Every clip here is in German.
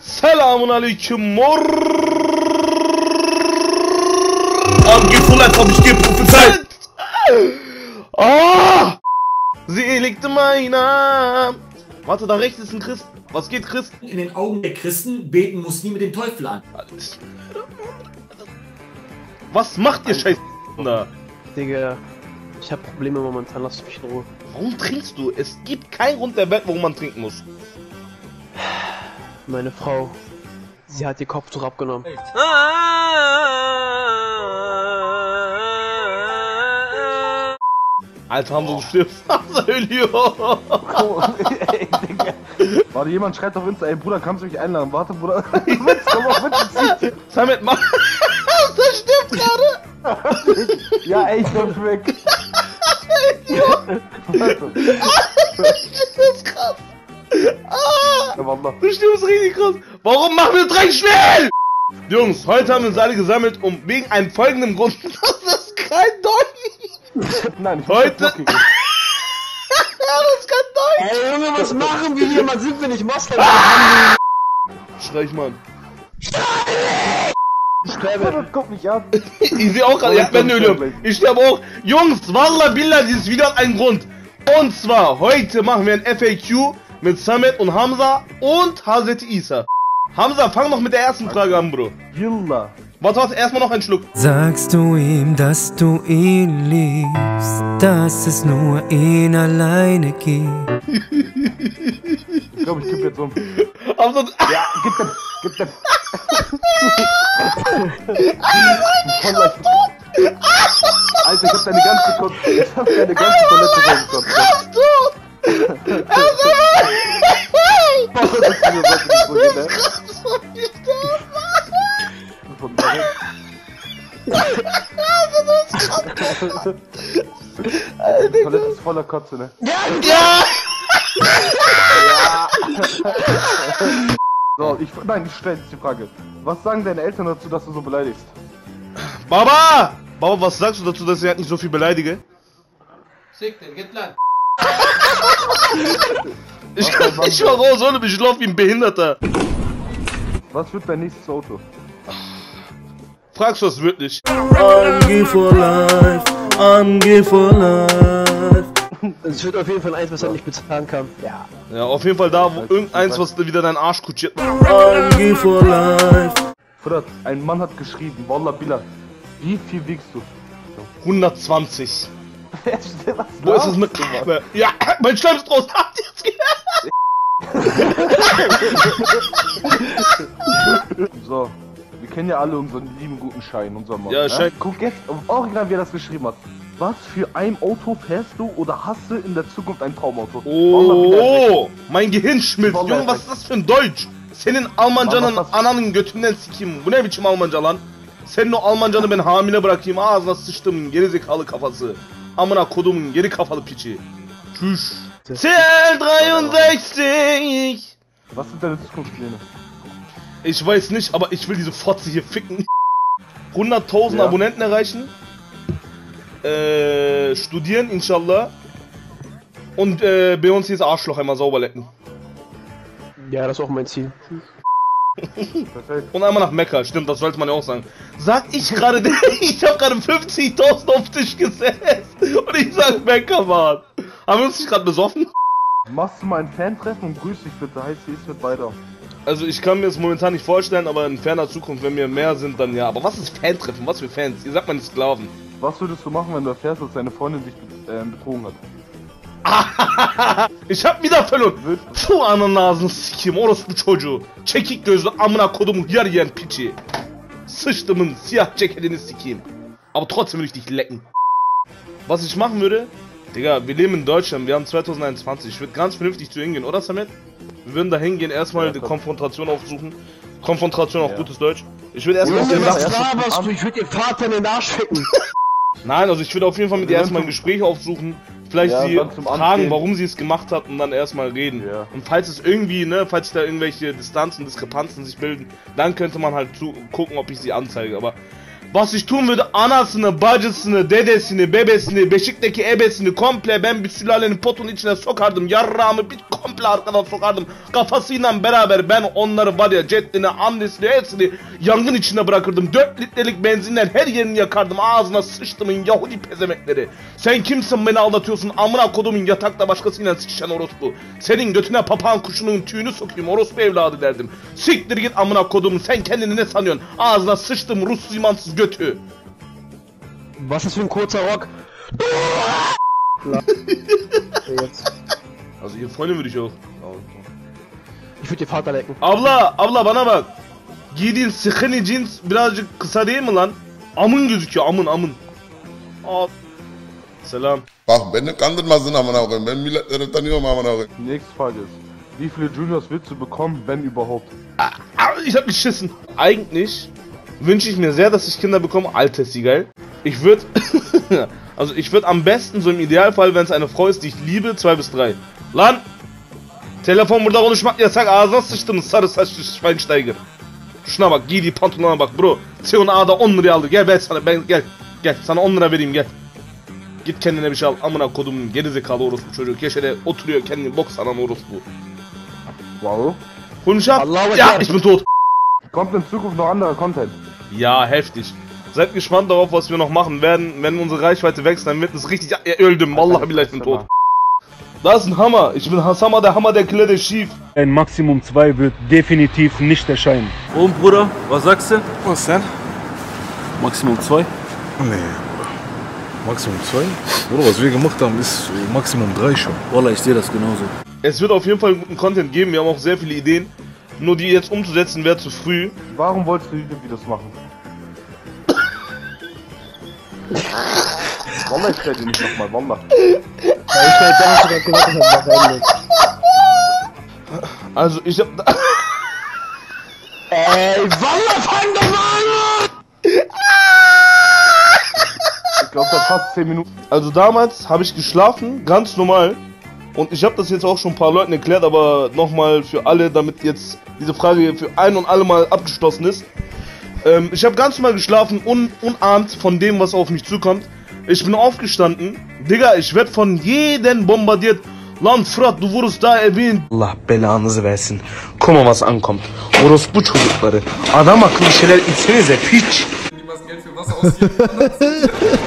Selamun Aleyküm Mor. Angefulat hab ich dir prophezeit. Ah! Sie legte meiner. Warte, da rechts ist ein Christ. Was geht, Christ? In den Augen der Christen beten Muslime den Teufel an. Was macht ihr Scheiß da? Digga, ich hab Probleme momentan, lass mich in Ruhe. Warum trinkst du? Es gibt keinen Grund der Welt, warum man trinken muss. Meine Frau, sie hat ihr Kopftuch abgenommen. Alter, haben du stirbst. Julio. Ey, Digga. Warte, jemand schreibt auf Insta, ey Bruder, kannst du mich einladen? Warte, Bruder. Witz, komm auf Witz. Samit, mach. Der stirbt gerade. Ja, ey, ich komm weg. Warte. Wallah. du stirbst richtig krass. Warum machen wir Dreck schnell? Jungs, heute haben wir uns alle gesammelt, um wegen einem folgenden Grund. Das ist kein Deutsch. Nein, ich Heute- das ist kein Deutsch. Ey Junge, was machen wir hier? Man sind wir nicht Moslem? Schrei ich mal. Ich sterbe. Guck mich an. Ich sehe auch gerade, Oh, ich glaub, wenn ich sterbe auch. Jungs, Wallah Billah, dieses Video hat einen Grund. Und zwar, heute machen wir ein FAQ mit Samet und Hamza und Hazreti Isa. Hamza, fang noch mit der ersten Frage an, Bro. Yilla. Warte, warte, erstmal noch einen Schluck. Sagst du ihm, dass du ihn liebst, dass es nur ihn alleine gibt? Ich glaube, ich kipp jetzt um. Hamza, Ja, gib dem. Gib dem. Wallah, ich- Alter, ich hab deine ganze Kon Ich hab deine ganze Toilette vollgekotzt. Voller Kotze, ne? ja! So, ich, nein, ich stelle jetzt die Frage. Was sagen deine Eltern dazu, dass du so beleidigst? Baba! Baba, was sagst du dazu, dass ich halt nicht so viel beleidige? Ich, ich war raus ohne mich, ich lauf wie ein Behinderter. Was wird dein nächstes Auto? Fragst du das wirklich? I'm gay for life, I'm gay for life. Es wird auf jeden Fall eins, was er nicht bezahlen kann. Ja. Ja, auf jeden Fall da, wo irgendeins, was wieder deinen Arsch kutschiert. Bruder, ein Mann hat geschrieben, Wallah Billah, wie viel wiegst du? 120. Was Wo ist es mit Kappe? Ja, mein Schleim ist raus. Habt ihr es gehört? So, wir kennen ja alle unseren lieben guten Schein, unser Mann. Ja, ne? Schein. Guck jetzt, original, wie er das geschrieben hat. Was für ein Auto fährst du oder hast du in der Zukunft ein Traumauto? Oh, mein Gehirn schmilzt. Junge, was ist das für ein Deutsch? Senin Almancanın ananın götünden sikeyim. Bu ne biçim Almanca lan? Senin o Almancanı ben hamile bırakayım. Ağzına sıçtım gerizekalı kafası. Amına kodumun geri kafalı piçi. Tschüss. CL63. Was sind deine Zukunftspläne? Ich weiß nicht, aber ich will diese Fotze hier ficken. 100.000 Ja. Abonnenten erreichen. Äh, studieren, inshallah. Und äh, Beyoncé's Arschloch einmal sauber lecken. Ja, das ist auch mein Ziel. Perfekt. Und einmal nach Mekka, stimmt, das sollte man ja auch sagen. Sag ich gerade, ich habe gerade 50.000 auf Tisch gesetzt. Und ich sag Mekka, Mann. Haben wir uns nicht gerade besoffen? Machst du mal ein Fan-Treffen und grüß dich bitte, heißt es wird weiter. Also ich kann mir das momentan nicht vorstellen, aber in ferner Zukunft, wenn wir mehr sind, dann ja. Aber was ist Fan-Treffen? Was für Fans? Ihr sagt meine Sklaven. Was würdest du machen, wenn du erfährst, dass deine Freundin dich äh, betrogen hat? Ich hab wieder verloren. Wird- Puh ananasını sikeyim orospu çocuğu. Çekik gözlü amına kodumun hıyar yiyen piçi. Sıçtımın siyah ceketini sikeyim. Aber trotzdem will ich dich lecken. Was ich machen würde? Digga, wir leben in Deutschland, wir haben 2021. Ich würde ganz vernünftig zu hingehen, oder Samet? Wir würden da hingehen, erstmal Ja, die. Konfrontation aufsuchen. Konfrontation auf Ja. gutes Deutsch. Ich würde erstmal erst- laberst du? Ich würde dir Vater in den Arsch ficken. Nein, also ich würde auf jeden Fall mit ihr erstmal ein Gespräch aufsuchen, vielleicht Ja, sie fragen, warum sie es gemacht hat und dann erstmal reden. Ja. Und falls es irgendwie, ne, falls da irgendwelche Distanzen, Diskrepanzen sich bilden, dann könnte man halt zu gucken, ob ich sie anzeige. Aber Was ich tun würde, anasını, bacısını, dedesini, bebesini, beşikteki ebesini komple ben bir sülalenin potunun içine sokardım. Yarrağımı bir komple arkadan sokardım. Kafasıyla beraber ben onları var ya ceddini, annesini, hepsini yangın içinde bırakırdım. 4 litrelik benzinden her yerini yakardım. Ağzına sıçtımın Yahudi pezemekleri. Sen kimsin beni aldatıyorsun? Amına kodumun yatakta başkasıyla sıçan orospu. Senin götüne papağan kuşunun tüyünü sokayım orospu evladı derdim. Siktir git amına kodumun sen kendini ne sanıyorsun? Ağzına sıçtım Rus imansız götü. Was ist für ein kurzer Rock? Also ihr Freundin würde ich auch. Ich würde dir Vater lecken. Abla, abla bana bak. Giydiğin skinny jeans birazcık kısa değil mi lan? Amın gözüküyor amın amın. Aa. Selam. Bak beni kandırmasın amına koyayım. Ben milletleri tanıyorum amına koyayım. Nächste Frage ist, wie viele Juniors willst du bekommen, wenn überhaupt? Ah, Ich hab geschissen. Eigentlich wünsche ich mir sehr, dass ich Kinder bekomme. Alter, ist die geil. Ich würde, also ich würde am besten, so im Idealfall, wenn es eine Frau ist, die ich liebe, zwei bis drei. Lan! Telefon burada konuşmak yasak. Ağzına sıçtınız sarı saçlı Schweinsteiger. Şuna bak giydiği pantolona bak bro. Sion A'da 10 liraya aldı. Gel ben sana ben gel. Gel sana 10 lira vereyim gel. Git kendine bir şey al. Amına kodumun gerizekalı orospu çocuğu. Köşede oturuyor kendini bok sanan orospu. Wow. Allahu Ja, ich bin tot. Kommt in Zukunft noch anderer Content? Ja, heftig. Seid gespannt darauf, was wir noch machen werden. Wenn unsere Reichweite wächst, dann wird es richtig öldüm. Vallahi billahi ich bin tot. Das ist ein Hammer. Ich bin Hassama, der Hammer, der Killer, der schief. Ein Maximum 2 wird definitiv nicht erscheinen. Und Bruder, was sagst du? Was denn? Maximum 2? Nee. Maximum 2? Bruder, was wir gemacht haben, ist Maximum 3 schon. Wallah, ich sehe das genauso. Es wird auf jeden Fall guten Content geben. Wir haben auch sehr viele Ideen. Nur die jetzt umzusetzen wäre zu früh. Warum wolltest du YouTube-Videos machen? Ich stell dir nicht nochmal, habe, wahrscheinlich. Also ich hab... Ey, Wallah, fang doch mal an! Ich glaube, das fast 10 Minuten. Also damals habe ich geschlafen, ganz normal. Und ich habe das jetzt auch schon ein paar Leuten erklärt, aber nochmal für alle, damit jetzt diese Frage für ein und alle Mal abgeschlossen ist. Ähm, ich habe ganz normal geschlafen, un unahnt von dem, was auf mich zukommt. Ich bin aufgestanden. Digga, ich werde von jedem bombardiert. Lan Fırat, du wurdest da erwähnt. Allah belanızı versin. Koma was ankommt. Orospu çocukları. Adam akıllı şeyler içsenize piç.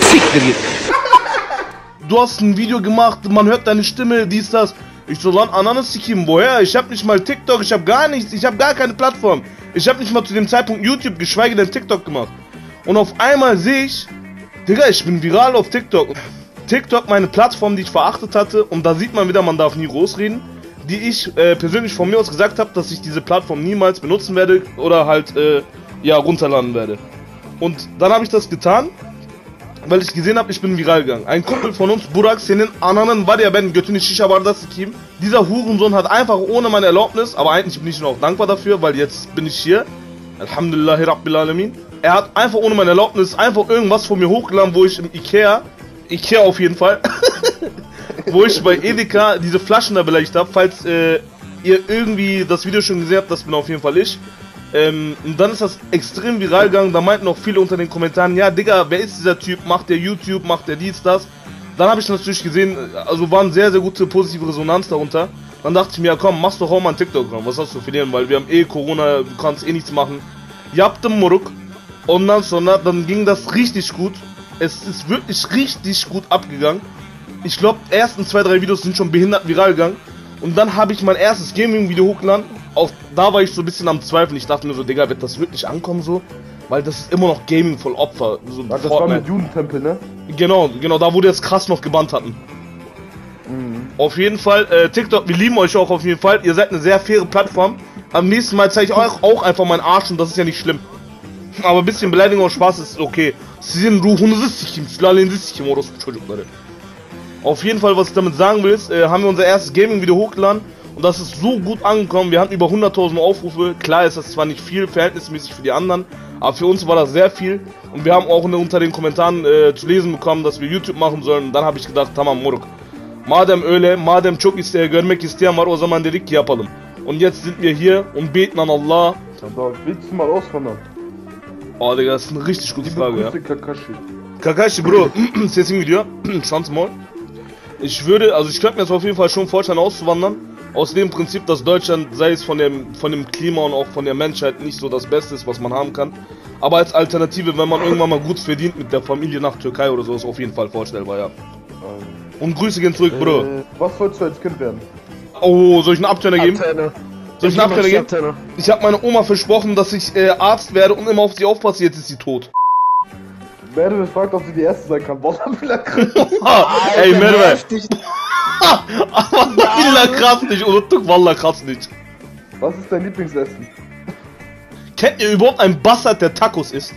Siktir git. Du hast ein Video gemacht, man hört deine Stimme, dies, das. Ich so, lan Ananı sikeyim, woher? Ich hab nicht mal TikTok, ich hab gar nichts, ich hab gar keine Plattform. Ich hab nicht mal zu dem Zeitpunkt YouTube, geschweige denn TikTok gemacht. Und auf einmal sehe ich, Digga, ich bin viral auf TikTok. TikTok, meine Plattform, die ich verachtet hatte, und da sieht man wieder, man darf nie groß reden, die ich äh, persönlich von mir aus gesagt habe, dass ich diese Plattform niemals benutzen werde oder halt, äh, ja, runterladen werde. Und dann habe ich das getan weil ich gesehen habe, ich bin viral gegangen. Ein Kumpel von uns, Burak, senin ananın var ya ben götünü şişe barda sikeyim. Dieser Hurensohn hat einfach ohne meine Erlaubnis, aber eigentlich bin ich ihm auch dankbar dafür, weil jetzt bin ich hier. Alhamdulillahi Rabbil Alamin. Er hat einfach ohne meine Erlaubnis einfach irgendwas von mir hochgeladen, wo ich im Ikea, Ikea auf jeden Fall, wo ich bei Edeka diese Flaschen da beleidigt habe. Falls äh, ihr irgendwie das Video schon gesehen habt, das bin auf jeden Fall ich. Ähm, und dann ist das extrem viral gegangen. Da meinten auch viele unter den Kommentaren, ja, Digga, wer ist dieser Typ? Macht der YouTube, macht der dies, das? Dann habe ich natürlich gesehen, also war eine sehr, sehr gute positive Resonanz darunter. Dann dachte ich mir, ja komm, machst doch auch mal einen TikTok-Raum. Was hast du verlieren? Weil wir haben eh Corona, du kannst eh nichts machen. Yaptım moruk. Ondan sonra, dann ging das richtig gut. Es ist wirklich richtig gut abgegangen. Ich glaube, ersten zwei, drei Videos sind schon behindert viral gegangen. Und dann habe ich mein erstes Gaming-Video hochgeladen. Auf, da war ich so ein bisschen am Zweifeln. Ich dachte mir so, Digga, wird das wirklich ankommen so? Weil das ist immer noch Gaming voll Opfer. So Das war mit Judentempel, ne? Genau, genau, da wo die jetzt krass noch gebannt hatten. Auf jeden Fall, äh, TikTok, wir lieben euch auch auf jeden Fall. Ihr seid eine sehr faire Plattform. Am nächsten Mal zeige ich euch auch einfach meinen Arsch und das ist ja nicht schlimm. Aber ein bisschen Beleidigung und Spaß ist okay. Sizin ruhunuzu sikim, sülalenizi sikim orospu çocukları. Auf jeden Fall, was ich damit sagen will, ist, äh, haben wir unser erstes Gaming-Video hochgeladen und das ist so gut angekommen. Wir hatten über 100.000 Aufrufe. Klar ist das zwar nicht viel, verhältnismäßig für die anderen, aber für uns war das sehr viel. Und wir haben auch unter den Kommentaren äh, zu lesen bekommen, dass wir YouTube machen sollen. Und dann habe ich gedacht, tamam moruk. Madem öyle, madem çok isteye görmek isteyen var o zaman dedik ki yapalım. Und jetzt sind wir hier und beten an Allah. Willst du mal auswandern. Oh, Digga, das ist eine richtig gute Liebe Frage, ja. Kakashi. Kakashi, Bro, Video. Schaut's mal. Ich würde, also ich könnte mir das auf jeden Fall schon vorstellen, auszuwandern. Aus dem Prinzip, dass Deutschland, sei es von dem, von dem Klima und auch von der Menschheit, nicht so das Beste ist, was man haben kann. Aber als Alternative, wenn man irgendwann mal gut verdient mit der Familie nach Türkei oder so, ist auf jeden Fall vorstellbar, ja. Und Grüße gehen zurück, Bro. Äh, was wolltest du als Kind werden? Oh, soll ich einen Abturner geben? Abturner. Soll ich einen Abturner geben? Ich habe meiner Oma versprochen, dass ich äh, Arzt werde und immer auf sie aufpasse, jetzt ist sie tot. Werde gefragt, ob sie die Erste sein kann. Boah, vielleicht Ey, Merve. Aber Illa krass nicht, unuttuk Wallah krass nicht. Was ist dein Lieblingsessen? Kennt ihr überhaupt einen Bastard, der Tacos isst?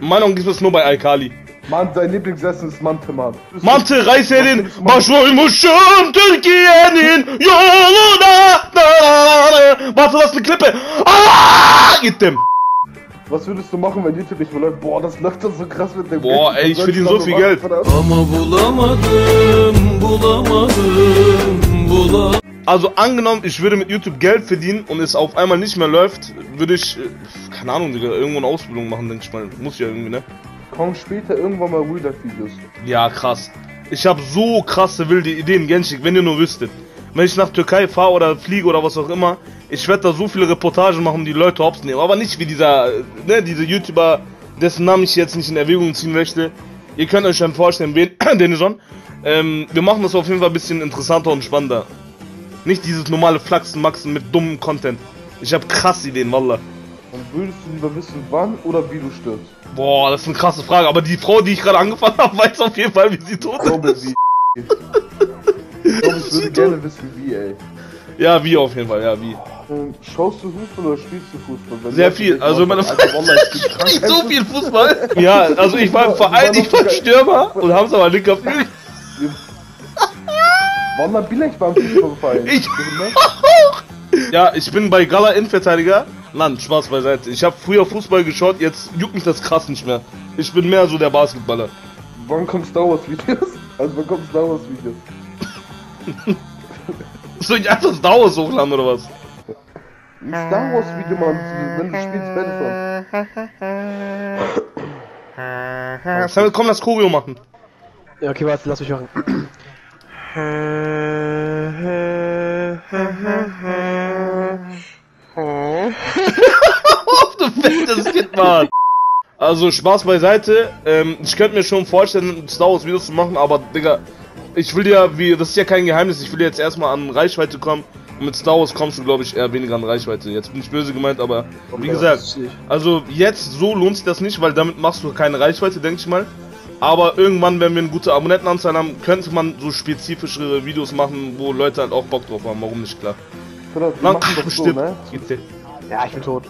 Meinung gibt es nur bei Alkali. Mann, dein Lieblingsessen ist Mante, Mann. Mantı Kayseri'nin başvurmuşum Türkiye'nin yoluna Warte, das ist eine Klippe Ah, gittim Was würdest du machen, wenn YouTube nicht mehr läuft? Boah, das läuft doch so krass mit dem Boah, Geld. ey, ich verdiene so viel Geld. Bruder? Ama bulamadım, bulamadım, bulamadım. Also angenommen, ich würde mit YouTube Geld verdienen und es auf einmal nicht mehr läuft, würde ich, äh, keine Ahnung, Digga, irgendwo eine Ausbildung machen, denke ich mal. Muss ja irgendwie, ne? Kommen später irgendwann mal Real Life Videos. Ja, krass. Ich habe so krasse wilde Ideen, Genschik, wenn ihr nur wüsstet. Wenn ich nach Türkei fahre oder fliege oder was auch immer, ich werde da so viele Reportagen machen, die Leute hops nehmen. Aber nicht wie dieser, ne, dieser YouTuber, dessen Namen ich jetzt nicht in Erwägung ziehen möchte. Ihr könnt euch dann vorstellen, wen, den schon. Ähm, wir machen das auf jeden Fall ein bisschen interessanter und spannender. Nicht dieses normale Flachsen, Maxen mit dummem Content. Ich habe krasse Ideen, Wallah. Und würdest du lieber wissen, wann oder wie du stirbst? Boah, das ist eine krasse Frage. Aber die Frau, die ich gerade angefangen habe, weiß auf jeden Fall, wie sie tot ist. Ich glaube, ich würde gerne wissen, wie, ey. Ja, wie auf jeden Fall, ja, wie. Ähm, schaust du Fußball oder spielst du Fußball? Wenn Sehr du- viel, also meine- Alter, krank. Nicht so viel Fußball. Ja, also ich war im Verein, ich war Stürmer und hab's aber linker Flügel. Wallah, Bilek beim Fußballverein. Ich- Ne? Ja, ich bin bei Gala Innenverteidiger. Nein, Spaß beiseite. Ich habe früher Fußball geschaut, jetzt juckt mich das krass nicht mehr. Ich bin mehr so der Basketballer. Wann kommt Star Wars Videos? Also wann kommt Star Wars Videos? Soll ich einfach Star Wars hochladen oder was? Ein Star Wars Video, Mann, wenn du spielst Battlefront. Samuel, komm, lass Choreo machen. Ja, okay, warte, lass mich machen. du fettes Kind, Mann. Also Spaß beiseite. Ähm, ich könnte mir schon vorstellen, Star Wars Videos zu machen, aber Digga, ich will ja, wie, das ist ja kein Geheimnis, ich will jetzt erstmal an Reichweite kommen. Und mit Star Wars kommst du, glaube ich, eher weniger an Reichweite. Jetzt bin ich böse gemeint, aber wie gesagt, also jetzt so lohnt sich das nicht, weil damit machst du keine Reichweite, denke ich mal. Aber irgendwann, wenn wir eine gute Abonnentenanzahl haben, könnte man so spezifischere Videos machen, wo Leute halt auch Bock drauf haben. Warum nicht, klar. Bruder, wir Lang, machen das so, ne? Ja, ich bin tot.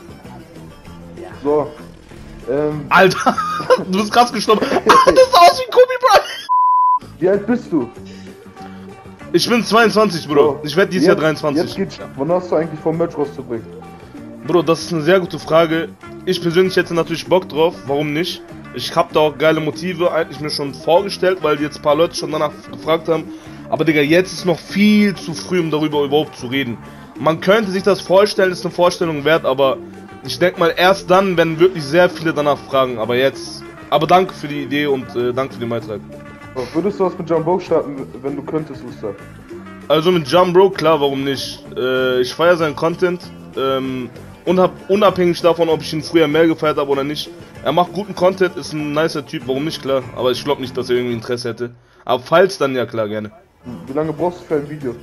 So. Ähm, Alter, du bist krass gestorben. das sah aus wie Bryant. Wie alt bist du? Ich bin 22, Bro. So, Ich werde dieses jetzt- Jahr 23. Jetzt geht's. Wann hast du eigentlich vor, Match rauszubringen? Bro, das ist eine sehr gute Frage. Ich persönlich hätte natürlich Bock drauf. Warum nicht? Ich habe da auch geile Motive eigentlich mir schon vorgestellt, weil jetzt ein paar Leute schon danach gefragt haben. Aber Digga, jetzt ist noch viel zu früh, um darüber überhaupt zu reden. Man könnte sich das vorstellen, ist eine Vorstellung wert, aber ich denke mal erst dann, wenn wirklich sehr viele danach fragen. Aber jetzt. Aber danke für die Idee und äh, danke für den Beitrag. Würdest du was mit Jumbo starten, wenn du könntest, Usta? Also mit Jump Bro, klar, warum nicht? Äh, ich feiere seinen Content. Ähm, unab unabhängig davon, ob ich ihn früher mehr gefeiert habe oder nicht. Er macht guten Content, ist ein nicer Typ, warum nicht, klar. Aber ich glaube nicht, dass er irgendwie Interesse hätte. Aber falls, dann ja klar, gerne. Wie lange brauchst du für ein Video?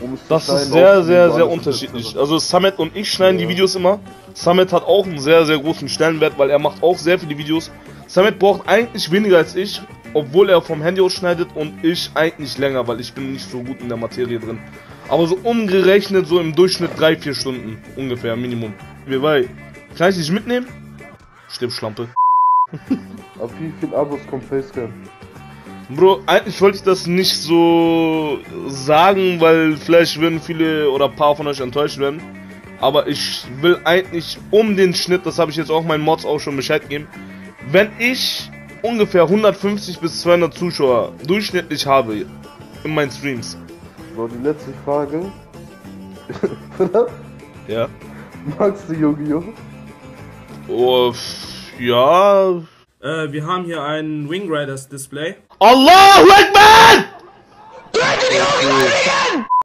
Um Das ist sehr, sehr, sehr unterschiedlich. Also Summit und ich schneiden die Videos immer. Summit hat auch einen sehr, sehr großen Stellenwert, weil er macht auch sehr viele Videos. Summit braucht eigentlich weniger als ich, obwohl er vom Handy aus schneidet und ich eigentlich länger, weil ich bin nicht so gut in der Materie drin. Aber so umgerechnet so im Durchschnitt 3-4 Stunden ungefähr, Minimum. Wie weit? Kann ich dich mitnehmen? Stimmt, Schlampe. Ab wie viel Abos kommt Facecam? Bro, eigentlich wollte ich das nicht so sagen, weil vielleicht würden viele oder ein paar von euch enttäuscht werden. Aber ich will eigentlich um den Schnitt, das habe ich jetzt auch meinen Mods auch schon Bescheid gegeben, wenn ich ungefähr 150 bis 200 Zuschauer durchschnittlich habe in meinen Streams. So, die letzte Frage. Ja. magst du Yu-Gi-Oh? Oh, Ja. Äh, wir haben hier ein Wing Riders Display. Allahu Akbar!